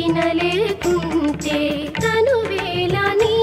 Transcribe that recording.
వినలేకుంటే తను వేళ నీ